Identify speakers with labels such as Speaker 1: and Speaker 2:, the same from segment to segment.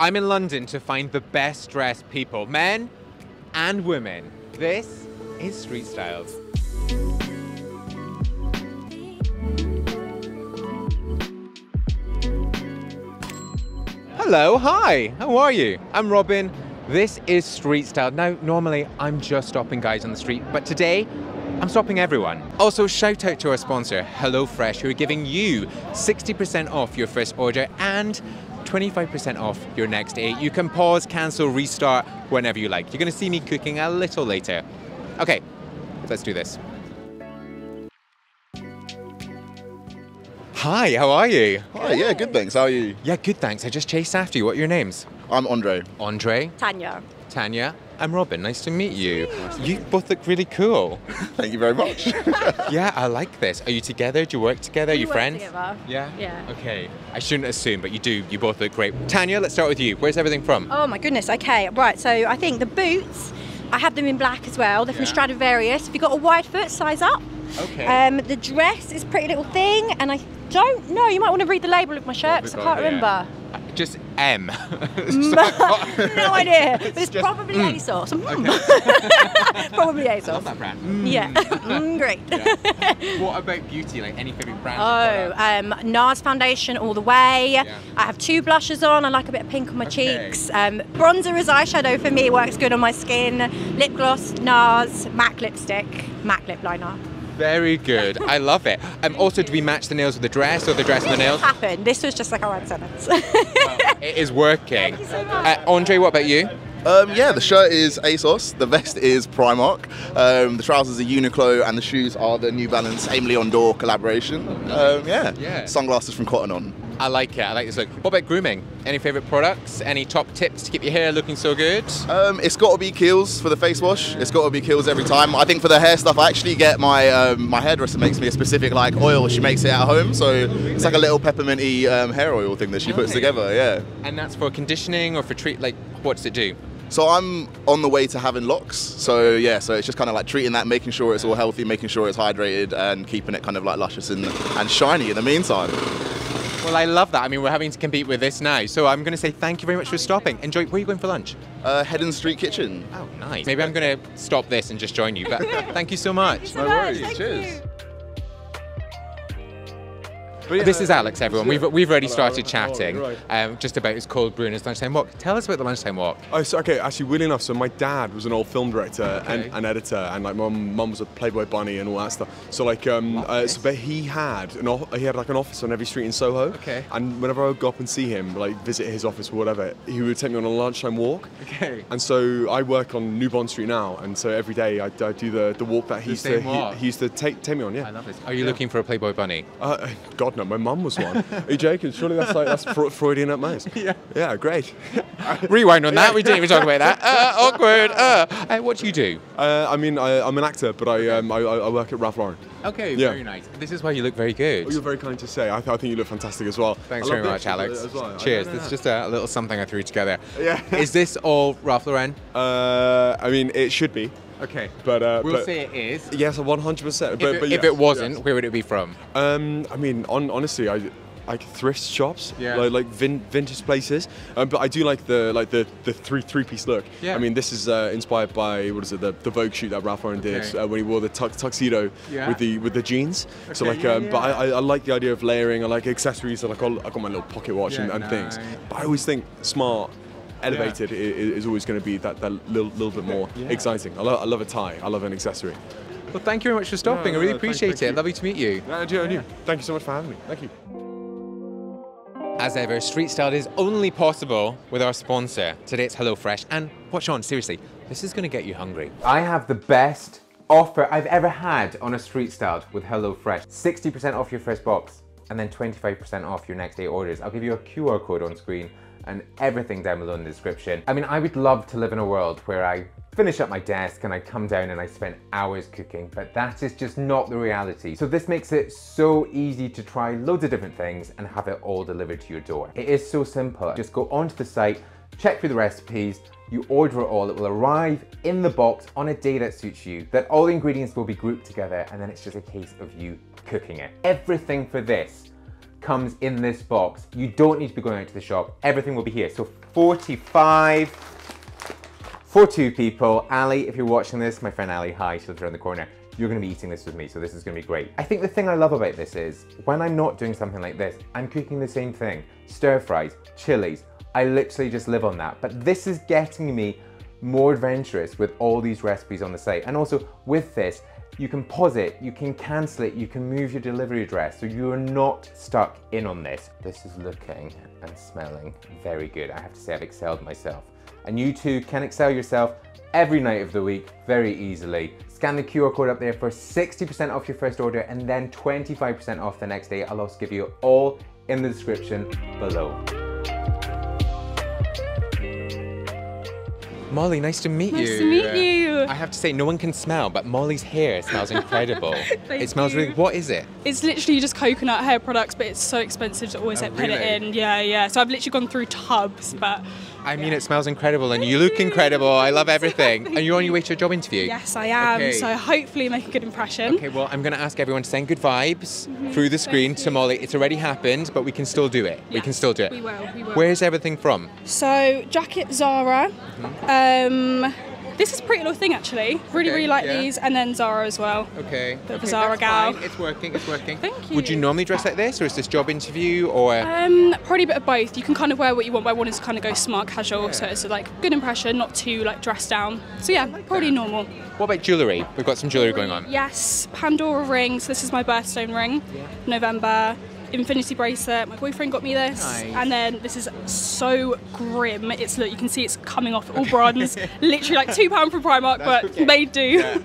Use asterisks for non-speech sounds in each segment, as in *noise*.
Speaker 1: I'm in London to find the best dressed people, men and women. This is Street Styled. Hello, hi, how are you? I'm Robin. This is Street Styled. Now, normally I'm just stopping guys on the street, but today I'm stopping everyone. Also, shout out to our sponsor, HelloFresh, who are giving you 60% off your first order and 25% off your next eight. You can pause, cancel, restart whenever you like. You're going to see me cooking a little later. Okay, let's do this. Hi, how are you?
Speaker 2: Hi, yeah, good thanks. How are you?
Speaker 1: Yeah, good, thanks. I just chased after you. What are your names?
Speaker 2: I'm Andre.
Speaker 1: Andre,
Speaker 3: Tanya.
Speaker 1: Tanya, I'm Robin. Nice to meet you. You both look really cool. *laughs*
Speaker 2: Thank you very much. *laughs*
Speaker 1: Yeah, I like this. Are you together? Do you work together? Are
Speaker 3: We
Speaker 1: you
Speaker 3: work
Speaker 1: friends?
Speaker 3: together.
Speaker 1: Yeah?
Speaker 3: Yeah.
Speaker 1: Okay. I shouldn't assume, but you do. You both look great. Tanya, let's start with you. Where's everything from?
Speaker 3: Oh my goodness. Okay, right. So I think the boots, I have them in black as well. They're from
Speaker 1: Yeah.
Speaker 3: Stradivarius. If you've got a wide foot, size up.
Speaker 1: Okay.
Speaker 3: Um, the dress is Pretty Little Thing, and I don't know. You might want to read the label of my shirt because I can't remember.
Speaker 1: Just M. *laughs* *laughs*
Speaker 3: no idea. But *laughs* it's, probably
Speaker 1: mm.
Speaker 3: ASOS. Mm. probably
Speaker 1: I love that brand. Mm.
Speaker 3: Yeah. Mm, great.
Speaker 1: What about beauty? Like any favorite brands? or
Speaker 3: Oh, um, NARS foundation all the way.
Speaker 1: Yeah.
Speaker 3: I have two blushes on. I like a bit of pink on my
Speaker 1: Okay.
Speaker 3: cheeks. Um, bronzer as eyeshadow for me works good on my skin. Lip gloss, NARS, MAC lipstick, MAC lip liner.
Speaker 1: Very good. I love it. Um, also, do we match the nails with the dress or the dress and the nails?
Speaker 3: Happened. This was just like a one sentence.
Speaker 1: it is working.
Speaker 3: Thank you so much.
Speaker 1: Uh, Andre, what about you?
Speaker 2: um, yeah, the shirt is ASOS, the vest is Primark, um, the trousers are Uniqlo, and the shoes are the New Balance Aime Leon Dore collaboration. Um, yeah.
Speaker 1: Yeah.
Speaker 2: Sunglasses from Cotton On.
Speaker 1: I like it. I like this look. What about grooming? Any favorite products? Any top tips to keep your hair looking so good?
Speaker 2: Um, it's got to be Kiehl's for the face wash. It's got to be Kiehl's every time. I think for the hair stuff, I actually get my um, my hairdresser makes me a specific like oil. She makes it at home, so it's like a little pepperminty um, hair oil thing that she puts
Speaker 1: Okay.
Speaker 2: together. Yeah.
Speaker 1: And that's for conditioning or for treat? Like, what does it do?
Speaker 2: So I'm on the way to having locks. So yeah, so it's just kind of like treating that, making sure it's all healthy, making sure it's hydrated, and keeping it kind of like luscious and, and shiny in the meantime.
Speaker 1: Well, I love that. I mean, we're having to compete with this now. So I'm going to say thank you very much for stopping. Enjoy. Where are you going for lunch?
Speaker 2: Uh, Heddon Street Kitchen.
Speaker 1: Oh, nice. Maybe I'm going to stop this and just join you. But *laughs* thank you so much.
Speaker 3: So
Speaker 2: No
Speaker 3: much,
Speaker 2: worries,
Speaker 3: thank
Speaker 2: cheers.
Speaker 3: you.
Speaker 1: This is Alex, everyone. We've, we've already started chatting
Speaker 4: right.
Speaker 1: um, just about his called his lunchtime walk. Tell us about the lunchtime walk.
Speaker 4: Oh, so, okay. Actually, weirdly enough, so my dad was an old film director
Speaker 1: Okay.
Speaker 4: and, and editor, and like my mum was a Playboy bunny and all that stuff. So like, um, uh, so, but he had an he had like an office on every street in Soho.
Speaker 1: Okay.
Speaker 4: And whenever I would go up and see him, like visit his office or whatever, he would take me on a lunchtime walk.
Speaker 1: Okay.
Speaker 4: And so I work on New Bond Street now, and so every day I, I do the, the walk that he
Speaker 1: The
Speaker 4: used to he, he used to take take me on. Yeah.
Speaker 1: I love this. Are you looking for a Playboy bunny?
Speaker 4: Uh, God no, my mum was one. Are you joking? Surely that's like that's Fre- Freudian at most. Yeah. Yeah, great. *laughs*
Speaker 1: Rewind on that. We didn't even talk about that. Uh, awkward. Uh. What do you do?
Speaker 4: Uh, I mean, I, I'm an actor, but I, um, I, I work at Ralph Lauren.
Speaker 1: Okay,
Speaker 4: Yeah.
Speaker 1: very nice. This is why you look very good.
Speaker 4: Oh, you're very kind to say. I, th- I think you look fantastic as well.
Speaker 1: Thanks very much, Alex.
Speaker 4: well.
Speaker 1: Cheers. This is just a little something I threw together.
Speaker 4: Yeah.
Speaker 1: is this all Ralph Lauren?
Speaker 4: Uh, I mean, it should be,
Speaker 1: Okay.
Speaker 4: but uh,
Speaker 1: We'll
Speaker 4: but,
Speaker 1: say it is.
Speaker 4: Yes, 100. percent But
Speaker 1: if, it, wasn't,
Speaker 4: yes.
Speaker 1: where would it be from?
Speaker 4: Um, I mean, on, honestly, I like thrift shops,
Speaker 1: Yeah.
Speaker 4: like, like vin- vintage places. Um, but I do like the like the, the three three piece look.
Speaker 1: Yeah.
Speaker 4: I mean, this is uh, inspired by what is it the, the Vogue shoot that Ralph Lauren did uh, when he wore the tux- tuxedo
Speaker 1: Yeah.
Speaker 4: with the with the jeans. so like,
Speaker 1: yeah,
Speaker 4: um, but I. I, like the idea of layering. I like accessories. I like I got my little pocket watch and, and things.
Speaker 1: nice.
Speaker 4: But I always think smart. Elevated i i- is always going to be that, that little, little bit more
Speaker 1: Yeah.
Speaker 4: exciting. I, lo- I love a tie. I love an accessory.
Speaker 1: Well, thank you very much for stopping.
Speaker 4: No,
Speaker 1: I really
Speaker 4: no,
Speaker 1: appreciate
Speaker 4: thank
Speaker 1: it.
Speaker 4: you.
Speaker 1: Lovely to meet you.
Speaker 4: No, I do, I do. Thank you so much for having me. Thank you.
Speaker 1: As ever, Street Styled is only possible with our sponsor. Today it's HelloFresh. And watch on, seriously, this is going to get you hungry. I have the best offer I've ever had on a Street Styled with HelloFresh. 60% off your first box and then 25% off your next eight orders. I'll give you a QR code on screen and everything down below in the description. I mean, I would love to live in a world where I finish up my desk and I come down and I spend hours cooking, but that is just not the reality. So this makes it so easy to try loads of different things and have it all delivered to your door. It is so simple. Just go onto the site, check through the recipes, you order it all, it will arrive in the box on a day that suits you, that all the ingredients will be grouped together and then it's just a case of you cooking it. Everything for this comes in this box. You don't need to be going out to the shop. Everything will be here. So 45 for two people. Ali, if you're watching this, my friend Ali, hi, she lives around the corner. You're gonna be eating this with me, so this is gonna be great. I think the thing I love about this is, when I'm not doing something like this, I'm cooking the same thing. Stir fries, chilies, I literally just live on that. But this is getting me more adventurous with all these recipes on the site. And also with this, you can pause it, you can cancel it, you can move your delivery address, so you're not stuck in on this. This is looking and smelling very good. I have to say I've excelled myself. And you too can excel yourself every night of the week very easily. Scan the QR code up there for 60% off your first order and then 25% off the next day. I'll also give you all in the description below. Molly, nice to meet
Speaker 5: Nice
Speaker 1: you.
Speaker 5: Nice to meet you.
Speaker 1: I have to say, no one can smell, but Molly's hair smells *laughs* incredible. It smells
Speaker 5: you.
Speaker 1: really. What is it?
Speaker 5: It's literally just coconut hair products, but it's so expensive to always
Speaker 1: Oh,
Speaker 5: like, put it in. Yeah, yeah. So I've literally gone through tubs, but
Speaker 1: I mean, it smells incredible, and you look incredible. I love *laughs* everything. and you're on your way to a job interview.
Speaker 5: yes, I am.
Speaker 1: Okay.
Speaker 5: So hopefully make a good impression.
Speaker 1: Okay, well, I'm going to ask everyone to send good vibes through the screen to Molly. It's already happened, but we can still do it. we can still do it.
Speaker 5: we will, we will.
Speaker 1: Where's everything from?
Speaker 5: So jacket Zara. Um, this is a pretty little thing actually. Really,
Speaker 1: Okay,
Speaker 5: really like
Speaker 1: yeah.
Speaker 5: these, and then Zara as well.
Speaker 1: Okay.
Speaker 5: Bit of a
Speaker 1: okay,
Speaker 5: Zara
Speaker 1: that's
Speaker 5: gal.
Speaker 1: fine. It's working. It's working.
Speaker 5: Thank you.
Speaker 1: Would you normally dress like this, or is this job interview, or?
Speaker 5: Um, probably a bit of both. You can kind of wear what you want, but I wanted to kind of go smart casual, so it's like good impression, not too like dressed down. So yeah, probably normal.
Speaker 1: what about jewellery? We've got some jewellery going on.
Speaker 5: Yes, Pandora rings. This is my birthstone ring. November. Infinity bracelet. My boyfriend got me this,
Speaker 1: Nice.
Speaker 5: and then this is so grim. It's look, you can see it's coming off all bronze. *laughs* Literally like two pound from Primark, but
Speaker 1: okay.
Speaker 5: they do.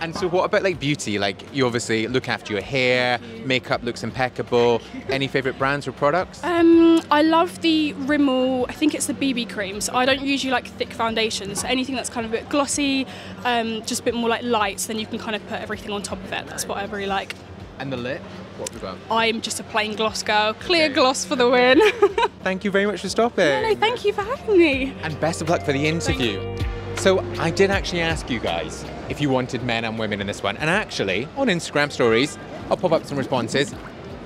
Speaker 1: And so, what about like beauty? Like, you obviously look after your hair, makeup looks impeccable. Any favourite brands or products?
Speaker 5: Um, I love the Rimmel. I think it's the BB creams. I don't usually like thick foundations. So anything that's kind of a bit glossy, um, just a bit more like light. So then you can kind of put everything on top of it. That's what I really like.
Speaker 1: And the lip? What have we got?
Speaker 5: I'm just a plain gloss girl. Clear
Speaker 1: Okay.
Speaker 5: gloss for the win. *laughs*
Speaker 1: Thank you very much for stopping.
Speaker 5: no, thank you for having me.
Speaker 1: And best of luck for the interview. So, I did actually ask you guys if you wanted men and women in this one. And actually, on Instagram stories, I'll pop up some responses.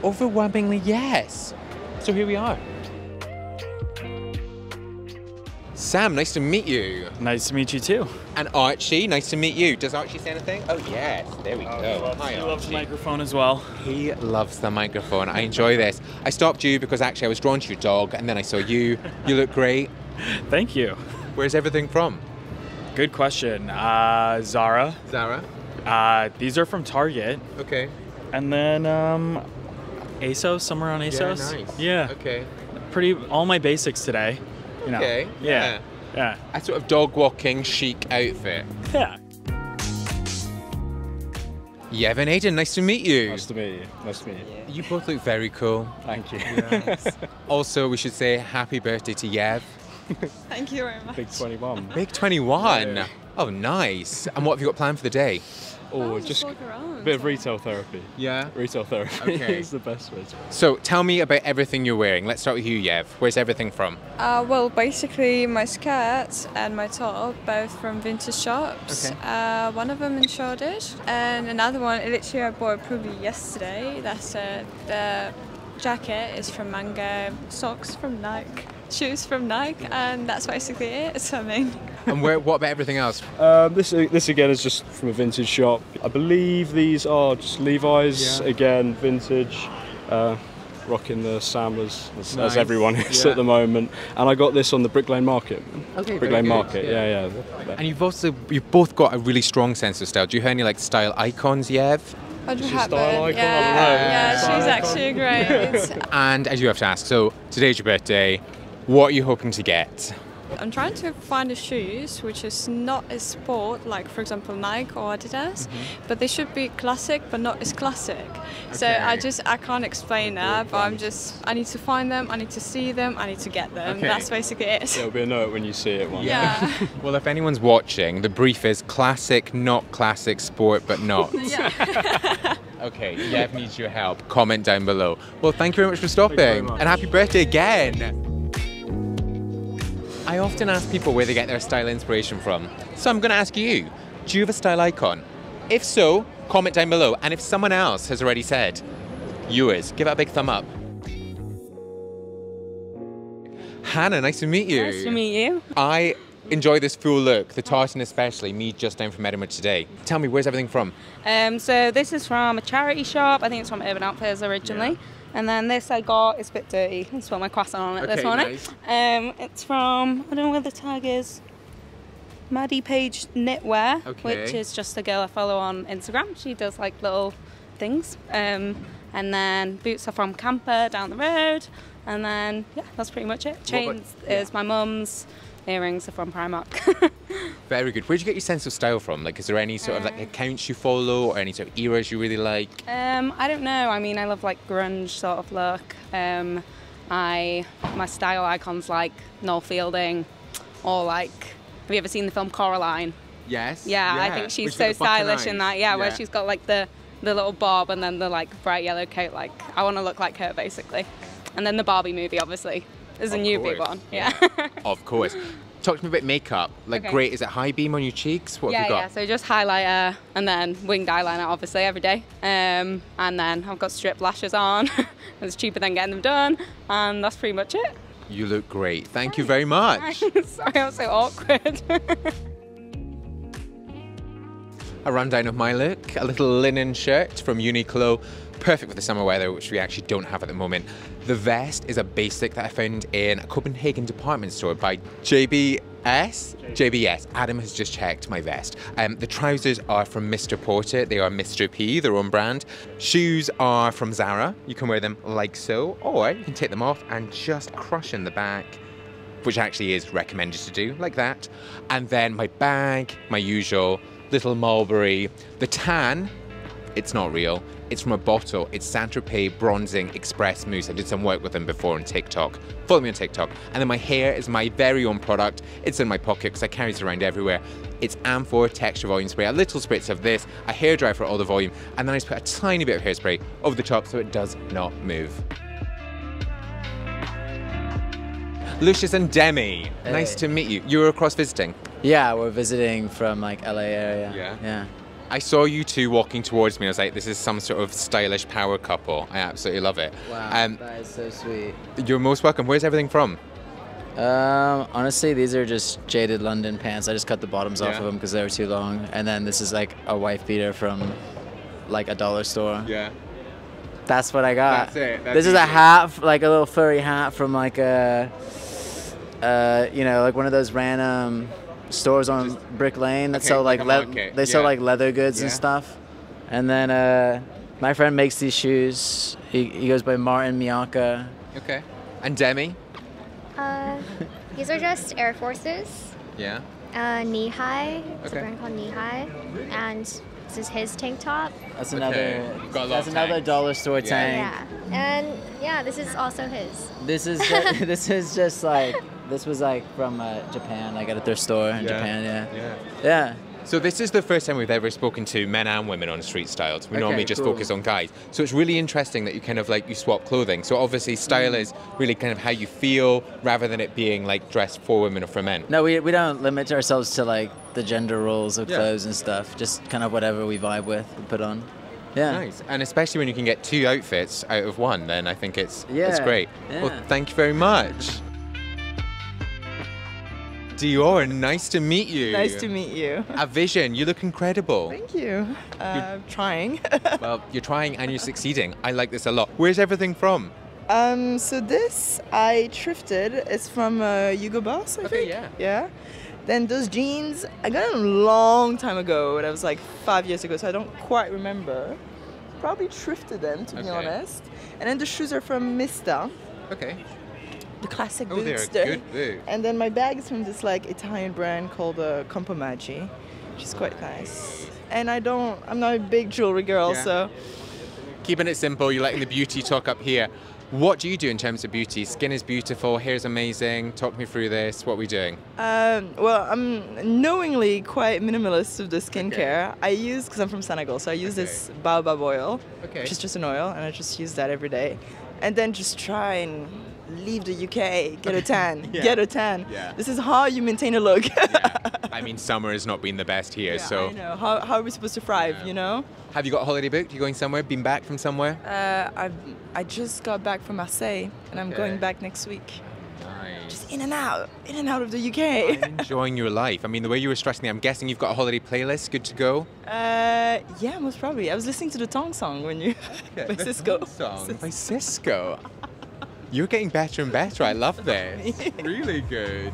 Speaker 1: Overwhelmingly, yes. So, here we are. Sam, nice to meet you.
Speaker 6: Nice to meet you too.
Speaker 1: And Archie, nice to meet you. Does Archie say anything? Oh, yes. There we go. Hi,
Speaker 6: he loves the microphone as well.
Speaker 1: He loves the microphone. I enjoy this. I stopped you because actually I was drawn to your dog and then I saw you. *laughs* You look great.
Speaker 6: Thank you.
Speaker 1: Where's everything from?
Speaker 6: Good question. Uh, Zara.
Speaker 1: Zara.
Speaker 6: Uh, these are from Target,
Speaker 1: Okay.
Speaker 6: and then um, ASOS. Somewhere on ASOS.
Speaker 1: Yeah, nice.
Speaker 6: Yeah.
Speaker 1: Okay.
Speaker 6: Pretty. All my basics today. You know.
Speaker 1: Okay,
Speaker 6: Yeah. Yeah.
Speaker 1: A sort of dog walking chic outfit.
Speaker 6: Yeah.
Speaker 1: Yev and Aidan, nice to meet you.
Speaker 7: Nice to meet you. Nice to meet you.
Speaker 1: You both look very cool.
Speaker 7: Thank you. *laughs*
Speaker 1: Also, we should say happy birthday to Yev.
Speaker 8: Thank you very much.
Speaker 7: Big 21.
Speaker 1: Big 21. Oh, nice. And what have you got planned for the day?
Speaker 7: Oh, just a bit of retail therapy.
Speaker 1: Yeah.
Speaker 7: Retail therapy
Speaker 1: Okay. *laughs*
Speaker 7: is the best way to.
Speaker 1: So tell me about everything you're wearing. Let's start with you, Yev. Where's everything from?
Speaker 8: Uh, well, basically, my skirt and my top, both from vintage shops.
Speaker 1: Okay.
Speaker 8: Uh, one of them in Shoreditch, and another one, literally, I bought probably yesterday. That's uh, the jacket is from Mango, socks from Nike, shoes from Nike, and that's basically it. *laughs* So, I mean,
Speaker 1: And where, what about everything else?
Speaker 7: Um, this this again is just from a vintage shop. I believe these are just Levi's
Speaker 1: Yeah.
Speaker 7: again, vintage. Uh, rocking the Sambas as,
Speaker 1: Nice.
Speaker 7: as everyone is
Speaker 1: Yeah.
Speaker 7: at the moment. And I got this on the Brick Lane Market.
Speaker 1: Okay,
Speaker 7: Brick Lane
Speaker 1: good,
Speaker 7: Market.
Speaker 1: yeah.
Speaker 7: Yeah, yeah.
Speaker 1: And you've also you've both got a really strong sense of style. Do you have any like style icons, Yev?
Speaker 8: Audrey
Speaker 7: She's a style
Speaker 8: Hepburn, yeah,
Speaker 7: I don't know.
Speaker 8: yeah, she's actually great. *laughs*
Speaker 1: And I do have to ask. So today's your birthday. What are you hoping to get?
Speaker 8: I'm trying to find a shoes which is not as sport, like for example Nike or Adidas, mm-hmm. but they should be classic, but not as classic. So I just I can't explain that, but I'm just I need to find them, I need to see them, I need to get them.
Speaker 1: Okay.
Speaker 8: That's basically it.
Speaker 7: It'll be a note when you see it one.
Speaker 8: Yeah. *laughs*
Speaker 1: Well, if anyone's watching, the brief is classic, not classic, sport, but not. *laughs* *laughs* okay, Yev needs your help. Comment down below. Well, thank you very much for stopping.
Speaker 7: much.
Speaker 1: And happy birthday again. I often ask people where they get their style inspiration from. So I'm going to ask you, do you have a style icon? If so, comment down below. And if someone else has already said yours, give it a big thumb up. Hannah, nice to meet you.
Speaker 9: Nice to meet you.
Speaker 1: I enjoy this full look, the tartan especially, me just down from Edinburgh today. Tell me, where's everything from?
Speaker 9: Um, so this is from a charity shop. I think it's from Urban Outfitters originally. Yeah. And then this I got, it's a bit dirty. I spilled my croissant on it this morning.
Speaker 1: nice.
Speaker 9: Um, it's from, I don't know where the tag is. Maddie Page Knitwear, which is just a girl I follow on Instagram. She does like little things. Um, and then boots are from Camper down the road. And then, yeah, that's pretty much it. Chains is my mum's. Earrings are from Primark. *laughs*
Speaker 1: Very good. Where'd you get your sense of style from? Like, is there any sort of like accounts you follow or any sort of eras you really like?
Speaker 9: Um, I don't know. I mean, I love like grunge sort of look. Um, I my style icons like Noel Fielding, or like. Have you ever seen the film Coraline?
Speaker 1: Yes.
Speaker 9: Yeah, I think she's so stylish in that. Yeah, where she's got like the the little bob and then the like bright yellow coat. Like I want to look like her basically. And then the Barbie movie, obviously, is a new big one. Yeah.
Speaker 1: Of course. *laughs* Talk to me about makeup. Like,
Speaker 9: Okay.
Speaker 1: great. Is it high beam on your cheeks? What
Speaker 9: yeah,
Speaker 1: have you got? yeah.
Speaker 9: So just highlighter and then winged eyeliner, obviously, every day. Um, and then I've got strip lashes on. *laughs* it's cheaper than getting them done, and that's pretty much it.
Speaker 1: You look great. Thank you very much. *laughs*
Speaker 9: Sorry, I'm so awkward.
Speaker 1: A rundown of my look. A little linen shirt from Uniqlo. Perfect for the summer weather, which we actually don't have at the moment. The vest is a basic that I found in a Copenhagen department store by JBS. JBS. Adam has just checked my vest. Um, the trousers are from Mr. Porter. They are Mr. P, their own brand. Shoes are from Zara. You can wear them like so, or you can take them off and just crush in the back which actually is recommended to do, like that. And then my bag, my usual little mulberry. The tan, it's not real. It's from a bottle. It's Saint Tropez Bronzing Express Mousse. I did some work with them before on TikTok. Follow me on TikTok. And then my hair is my very own product. It's in my pocket because I carry it around everywhere. It's Amphor Texture Volume Spray. A little spritz of this, a hairdryer for all the volume, and then I just put a tiny bit of hairspray over the top so it does not move. Lucius and Demie, nice to meet you. You were across visiting.
Speaker 10: Yeah, we're visiting from like LA area.
Speaker 1: Yeah.
Speaker 10: Yeah.
Speaker 1: I saw you two walking towards me. I was like, this is some sort of stylish power couple. I absolutely love it.
Speaker 10: Wow.
Speaker 1: Um,
Speaker 10: that is so sweet.
Speaker 1: you're most welcome. Where's everything from?
Speaker 10: Um, honestly, these are just jaded London pants. I just cut the bottoms off of them because they were too long. And then this is like a wife beater from like a dollar store.
Speaker 1: Yeah.
Speaker 10: That's what I got.
Speaker 1: That's it, that's
Speaker 10: this is a
Speaker 1: easy.
Speaker 10: hat, like a little furry hat from like a, uh, you know, like one of those random stores on Brick Lane that
Speaker 1: okay,
Speaker 10: sell
Speaker 1: like
Speaker 10: like,
Speaker 1: a
Speaker 10: le-
Speaker 1: market,
Speaker 10: they sell
Speaker 1: yeah.
Speaker 10: like leather goods and stuff. And then uh, my friend makes these shoes. He, he goes by Martin Miyaka.
Speaker 1: Okay. And Demie?
Speaker 11: Uh, these are just Air Forces,
Speaker 1: Yeah.
Speaker 11: uh, knee high. It's
Speaker 1: Okay.
Speaker 11: a brand called Knee High, and this is his tank top.
Speaker 10: That's
Speaker 1: Okay.
Speaker 10: another.
Speaker 1: You've got a lot
Speaker 10: That's another
Speaker 1: tanks.
Speaker 10: dollar store
Speaker 1: Yeah.
Speaker 10: tank.
Speaker 11: Yeah, and yeah, this is also his.
Speaker 10: This is ju- *laughs* this is just like this was like from uh, Japan. I got it at their store in
Speaker 1: Yeah.
Speaker 10: Japan. Yeah.
Speaker 1: Yeah.
Speaker 10: Yeah.
Speaker 1: So this is the first time we've ever spoken to men and women on street styles. We
Speaker 10: Okay,
Speaker 1: normally just
Speaker 10: cool.
Speaker 1: focus on guys. So it's really interesting that you kind of like you swap clothing. So obviously style is really kind of how you feel rather than it being like dressed for women or for men.
Speaker 10: No, we, we don't limit ourselves to like the gender roles of
Speaker 1: Yeah.
Speaker 10: clothes and stuff. Just kind of whatever we vibe with, we put on. Yeah.
Speaker 1: Nice. And especially when you can get two outfits out of one, then I think it's it's
Speaker 10: Yeah,
Speaker 1: great. Well, thank you very much. Dior, nice to meet you.
Speaker 12: Nice to meet you.
Speaker 1: A vision, you look incredible.
Speaker 12: Thank you. Uh, trying. *laughs*
Speaker 1: well, you're trying and you're succeeding. I like this a lot. Where's everything from?
Speaker 12: um, so this I thrifted. It's from uh, Hugo Boss, I
Speaker 1: Okay,
Speaker 12: think.
Speaker 1: yeah.
Speaker 12: Yeah. Then those jeans, I got them a long time ago. That was like five years ago, so I don't quite remember. Probably thrifted them, to be honest. And then the shoes are from Miista,
Speaker 1: Okay.
Speaker 12: The classic
Speaker 1: Oh, they're
Speaker 12: boots.
Speaker 1: a
Speaker 12: there.
Speaker 1: good boot.
Speaker 12: And then my bag is from this like Italian brand called uh, Campomaggi, which is quite nice. And I don't, I'm not a big jewelry girl,
Speaker 1: Yeah.
Speaker 12: so
Speaker 1: Keeping it simple, you're letting the beauty talk up here. What do you do in terms of beauty? Skin is beautiful, hair's amazing. Talk me through this. What are we doing?
Speaker 12: Um, well, I'm knowingly quite minimalist with the skincare. I use, because I'm from Senegal, so I use this baobab oil,
Speaker 1: Okay.
Speaker 12: which is just an oil, and I just use that every day. And then just try and leave the UK, get a tan, *laughs*
Speaker 1: Yeah.
Speaker 12: get a tan.
Speaker 1: Yeah.
Speaker 12: This is how you maintain a look. *laughs*
Speaker 1: I mean, summer has not been the best here, so.
Speaker 12: I know. How, how are we supposed to thrive, you know?
Speaker 1: Have you got a holiday booked? You're going somewhere? Been back from somewhere?
Speaker 12: Uh, I I just got back from Marseille, and I'm
Speaker 1: Okay.
Speaker 12: going back next week.
Speaker 1: Nice.
Speaker 12: just in and out, in and out of the UK. *laughs*
Speaker 1: Enjoying your life. I mean, the way you were stressing me, I'm guessing you've got a holiday playlist good to go.
Speaker 12: Uh, yeah, most probably. I was listening to the Thong Song when you by Sisqó.
Speaker 1: Song by Sisqó. You're getting better and better. I love this. *laughs* really good.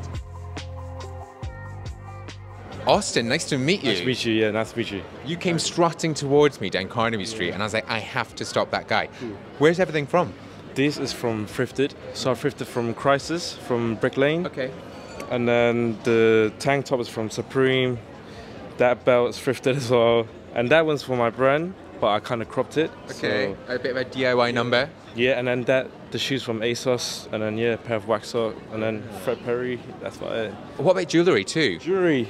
Speaker 1: Austin, nice to meet you.
Speaker 7: Nice to meet you. Yeah, nice to meet you.
Speaker 1: You came strutting towards me down Carnaby Street, and I was like, I have to stop that guy. Where's everything from?
Speaker 7: This is from Thrifted. So I thrifted from Crisis, from Brick Lane.
Speaker 1: Okay.
Speaker 7: And then the tank top is from Supreme. That belt is thrifted as well. And that one's for my brand, but I kind of cropped it.
Speaker 1: Okay,
Speaker 7: so-
Speaker 1: a bit of a DIY number.
Speaker 7: yeah, and then that the shoes from ASOS, and then yeah, a pair of wax sock, and then Fred Perry. That's about it.
Speaker 1: What about jewellery too?
Speaker 7: Jewelry.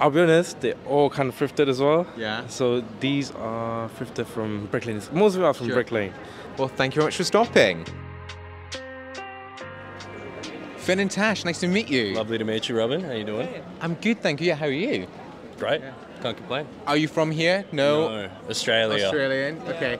Speaker 7: I'll be honest, they're all kind of thrifted as well.
Speaker 1: Yeah.
Speaker 7: So these are thrifted from Brick Lane. Most of them are from
Speaker 1: Sure.
Speaker 7: Brick Lane.
Speaker 1: Well, thank you very much for stopping. Fynn and Tash, nice to meet you.
Speaker 13: Lovely to meet you, Robin. How you doing?
Speaker 1: I'm good, thank you. Yeah, how are you?
Speaker 13: Great. Can't complain.
Speaker 1: Are you from here? No.
Speaker 13: No, Australia.
Speaker 1: Australian. Okay.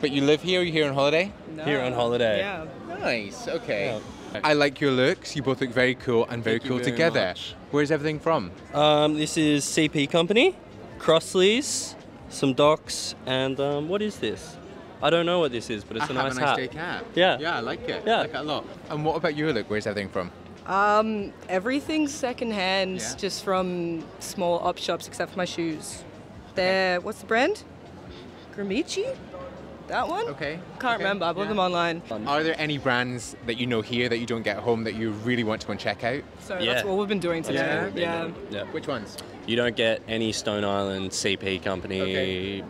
Speaker 1: But you live here? Are you here on holiday?
Speaker 13: Here on holiday.
Speaker 1: Yeah. Nice. Okay. I like your looks. You both look very cool and very
Speaker 13: Thank
Speaker 1: cool
Speaker 13: very
Speaker 1: together.
Speaker 13: much.
Speaker 1: Where's everything from?
Speaker 13: Um, this is CP Company, Crossley's, some docks, and um, what is this? I don't know what this is, but it's
Speaker 1: I
Speaker 13: a
Speaker 1: have
Speaker 13: nice
Speaker 1: a nice
Speaker 13: hat.
Speaker 1: day cap.
Speaker 13: Yeah.
Speaker 1: Yeah, I like it.
Speaker 13: Yeah.
Speaker 1: I like it a lot. And what about your look? Where's everything from?
Speaker 14: Um, everything's secondhand,
Speaker 1: Yeah.
Speaker 14: just from small op shops, except for my shoes. They're what's the brand? Gramicci? That one?
Speaker 1: Okay.
Speaker 14: Can't remember. I bought them online.
Speaker 1: Are there any brands that you know here that you don't get at home that you really want to go and check out?
Speaker 14: So that's what we've been doing today.
Speaker 13: Yeah.
Speaker 14: Yeah.
Speaker 1: Which ones?
Speaker 13: You don't get any Stone Island CP Company,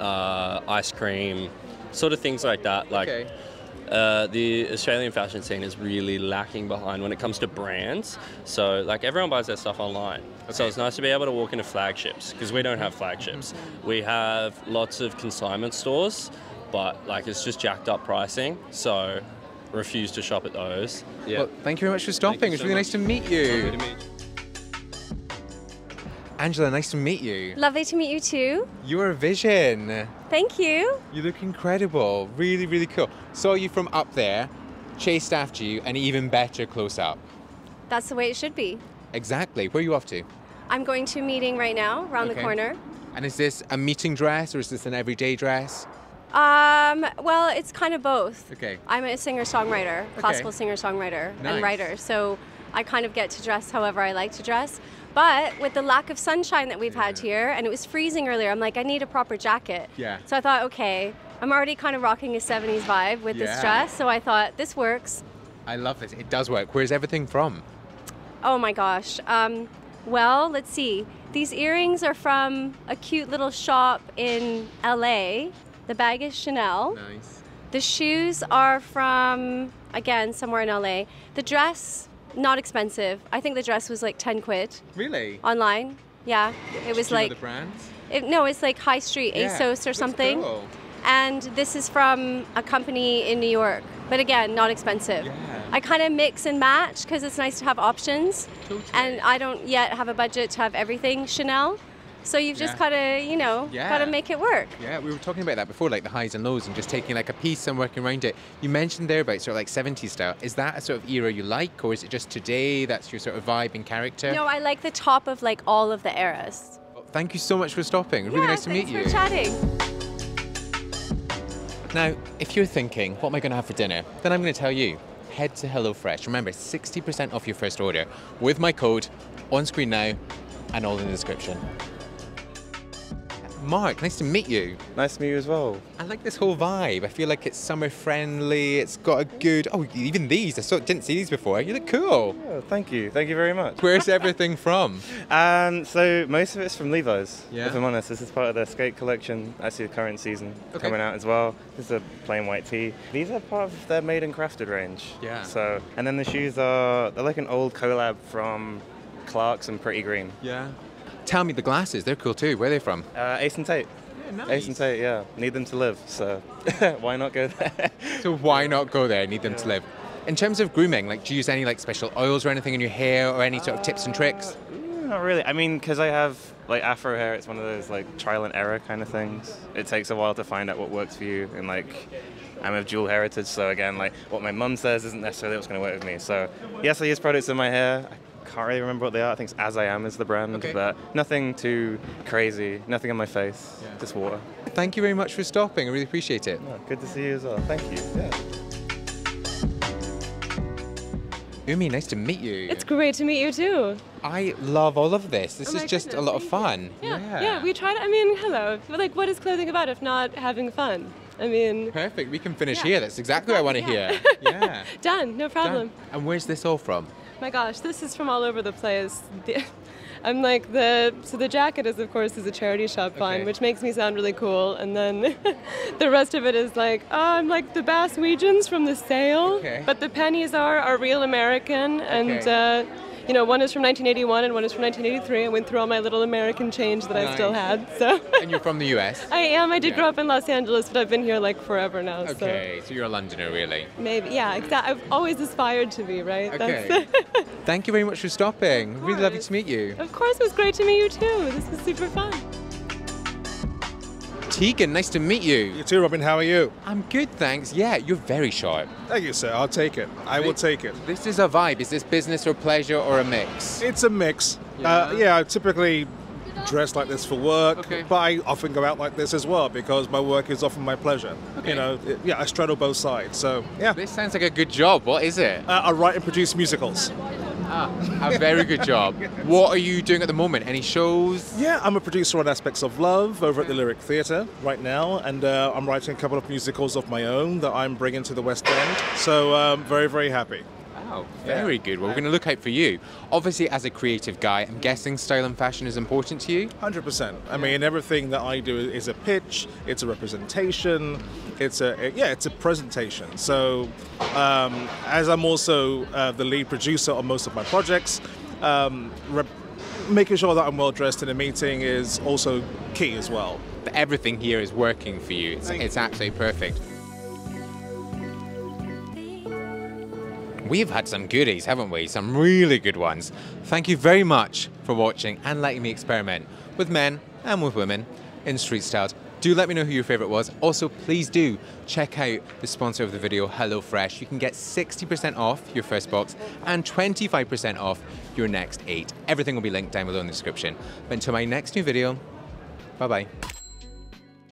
Speaker 13: uh, ice cream, sort of things like that. Like
Speaker 1: Okay.
Speaker 13: Uh, the Australian fashion scene is really lacking behind when it comes to brands. So like everyone buys their stuff online. So it's nice to be able to walk into flagships because we don't have flagships. We have lots of consignment stores, but like it's just jacked up pricing. So refuse to shop at those. Yeah.
Speaker 1: Well, thank you very much for stopping. It's
Speaker 13: so
Speaker 1: really
Speaker 13: much.
Speaker 1: nice to meet you. Angela, nice to meet you.
Speaker 3: Lovely to meet you too.
Speaker 1: You're a vision.
Speaker 3: Thank you.
Speaker 1: You look incredible. Really, really cool. Saw you from up there, chased after you, and even better close up.
Speaker 3: That's the way it should be.
Speaker 1: Exactly. Where are you off to?
Speaker 3: I'm going to a meeting right now around the corner.
Speaker 1: And is this a meeting dress or is this an everyday dress?
Speaker 3: Um, well, it's kind of both.
Speaker 1: Okay.
Speaker 3: I'm a singer-songwriter, classical singer-songwriter
Speaker 1: Nice.
Speaker 3: and writer. So I kind of get to dress however I like to dress. But with the lack of sunshine that we've had here, and it was freezing earlier, I'm like, I need a proper jacket.
Speaker 1: Yeah.
Speaker 3: So I thought, okay, I'm already kind of rocking a 70s vibe with
Speaker 1: Yeah.
Speaker 3: this dress. So I thought, this works.
Speaker 1: I love this. It does work. Where's everything from?
Speaker 3: Oh my gosh. Um, well, let's see. These earrings are from a cute little shop in LA. The bag is Chanel.
Speaker 1: Nice.
Speaker 3: The shoes are from, again, somewhere in LA. The dress, not expensive. I think the dress was like 10 quid
Speaker 1: Really?
Speaker 3: online. Yeah. It was
Speaker 1: Do you know
Speaker 3: like,
Speaker 1: the brands?
Speaker 3: it, no, it's like High Street
Speaker 1: Yeah,
Speaker 3: ASOS or something.
Speaker 1: cool.
Speaker 3: And this is from a company in New York. But again, not expensive. Yeah. I kind of mix and match because it's nice to have options. And I don't yet have a budget to have everything Chanel. So you've just
Speaker 1: Yeah.
Speaker 3: got to, you know,
Speaker 1: Yeah.
Speaker 3: got to make it work.
Speaker 1: Yeah, we were talking about that before, like the highs and lows, and just taking like a piece and working around it. You mentioned there about sort of like 70s style. Is that a sort of era you like, or is it just today that's your sort of vibe and character?
Speaker 3: No, I like the top of like all of the eras.
Speaker 1: Thank you so much for stopping. Really
Speaker 3: yeah,
Speaker 1: nice to meet you.
Speaker 3: thanks for chatting.
Speaker 1: Now, if you're thinking, what am I going to have for dinner? Then I'm going to tell you. Head to HelloFresh. Remember, 60% off your first order with my code on screen now and all in the description. Mark, nice to meet you.
Speaker 15: Nice to meet you as well.
Speaker 1: I like this whole vibe. I feel like it's summer friendly. It's got a good. Oh, even these. I saw, didn't see these before. You look cool.
Speaker 15: Oh, thank you. Thank you very much.
Speaker 1: Where's everything *laughs* from?
Speaker 15: Um, so most of it's from Levi's.
Speaker 1: Yeah.
Speaker 15: If I'm honest, this is part of their skate collection. Actually, the current season
Speaker 1: Okay.
Speaker 15: coming out as well. This is a plain white tee. These are part of their made and crafted range.
Speaker 1: Yeah.
Speaker 15: So, and then the shoes are they're like an old collab from Clark's and Pretty Green.
Speaker 1: Yeah. Tell me the glasses. They're cool too. Where are they from?
Speaker 15: Uh, Ace and Tate.
Speaker 1: nice.
Speaker 15: Ace and Tate, yeah. Need them to live, so *laughs* why not go there? *laughs*
Speaker 1: So why not go there? Need them to live. In terms of grooming, like, do you use any like special oils or anything in your hair, or any sort of tips and tricks?
Speaker 15: Not really. I mean, because I have like afro hair, it's one of those like trial and error kind of things. It takes a while to find out what works for you, and like I'm of dual heritage, so again, like what my mum says isn't necessarily what's going to work with me. So yes, I use products in my hair. I can't really remember what they are. I think it's As I Am is the brand, but nothing too crazy. Nothing on my face. Just water.
Speaker 1: Thank you very much for stopping. I really appreciate it.
Speaker 15: good to see you as well. Thank you. Yeah.
Speaker 1: Umi, nice to meet you.
Speaker 16: It's great to meet you too.
Speaker 1: I love all of this. This
Speaker 16: Oh
Speaker 1: is
Speaker 16: my
Speaker 1: just a lot of fun.
Speaker 16: Yeah, yeah, we tried. I mean, hello. But, Like, what is clothing about if not having fun? I mean,
Speaker 1: Perfect. We can finish
Speaker 16: Yeah.
Speaker 1: here. That's exactly what I want to hear. Yeah. *laughs*
Speaker 16: done. No problem.
Speaker 1: Done. And where's this all from?
Speaker 16: My gosh, this is from all over the place. *laughs* I'm like the so the jacket is of course is a charity shop find,
Speaker 1: Okay.
Speaker 16: which makes me sound really cool, and then *laughs* the rest of it is like oh, I'm like the Bass Weejuns from the sale,
Speaker 1: Okay.
Speaker 16: but the pennies are are real American, and
Speaker 1: Okay.
Speaker 16: uh, you know one is from 1981 and one is from 1983. I went through all my little American change that I still had, so.
Speaker 1: And you're from the US? *laughs*
Speaker 16: I am. I did
Speaker 1: Yeah.
Speaker 16: grow up in Los Angeles, but I've been here like forever now.
Speaker 1: Okay, so you're a Londoner, really.
Speaker 16: Maybe, yeah. Exactly. I've always aspired to be, right?
Speaker 1: Okay. *laughs* Thank you very much for stopping. Really lovely to meet you.
Speaker 16: of course, it was great to meet you too. This was super fun.
Speaker 1: Tegan, nice to meet you.
Speaker 17: You too, Robin. How are you?
Speaker 1: I'm good, thanks. Yeah, you're very sharp.
Speaker 17: Thank you, sir. I'll take it. I will take it.
Speaker 1: This is a vibe. Is this business or pleasure or a mix?
Speaker 17: It's a mix. Yeah, uh, yeah I typically dress like this for work, but I often go out like this as well because my work is often my pleasure. Okay. You know, it- yeah, I straddle both sides. So, yeah.
Speaker 1: This sounds like a good job. What is it?
Speaker 17: Uh, I write and produce musicals. *laughs*
Speaker 1: A very good job. What are you doing at the moment? Any shows?
Speaker 17: Yeah, I'm a producer on Aspects of Love over at the Lyric Theatre right now, and uh, I'm writing a couple of musicals of my own that I'm bringing to the West End. So, um, very, very happy.
Speaker 1: Wow, very good. Well, we're going to look out for you. Obviously, as a creative guy, I'm guessing style and fashion is important to you.
Speaker 17: Hundred percent. I mean, everything that I do is a pitch. It's a representation. It's a yeah, it's a presentation. So, um, as I'm also uh, the lead producer on most of my projects, um, making sure that I'm well dressed in a meeting is also key as well.
Speaker 1: Everything here is working for you. It's, it's absolutely perfect. We've had some goodies, haven't we? Some really good ones. Thank you very much for watching and letting me experiment with men and with women in street styles. Do let me know who your favorite was. Also, please do check out the sponsor of the video, HelloFresh. You can get 60% off your first box and 25% off your next eight. Everything will be linked down below in the description. But until my next new video, bye bye.